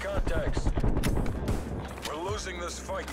contacts. We're losing this fight.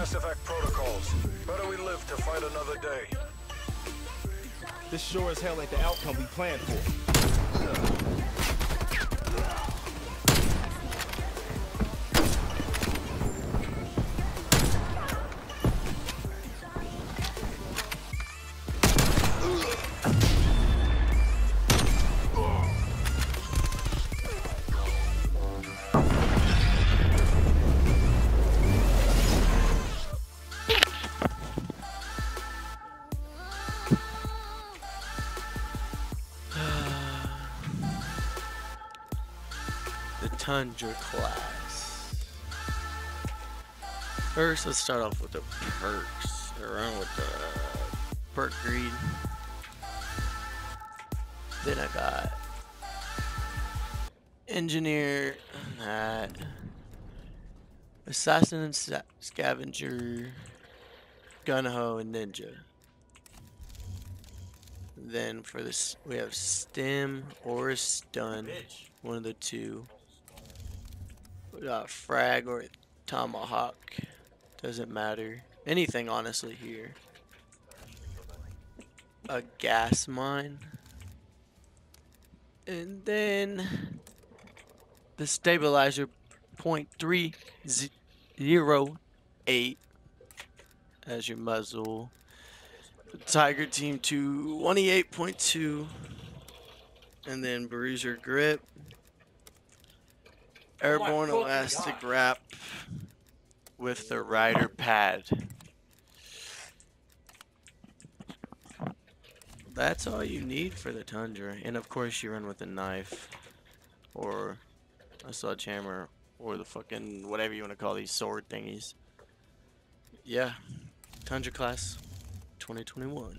Enact Casevac protocols. Better we live to fight another day. This sure as hell ain't the outcome we planned for. The Tundra class. First, let's start off with the perks. Around with the perk greed. Then I got engineer, that, Assassin and Scavenger, Gung-Ho, and Ninja. Then for this, we have Stim or Stun, one of the two. We Frag or Tomahawk, doesn't matter. Anything honestly here. A gas mine. And then the stabilizer point three zero eight as your muzzle. Tiger Team 228.2 and then Bruiser Grip. Airborne Elastic Wrap with the Raider Pad. That's all you need for the Tundra. And of course you run with a knife or a sledgehammer or the fucking whatever you want to call these sword thingies. Yeah, Tundra class 2021.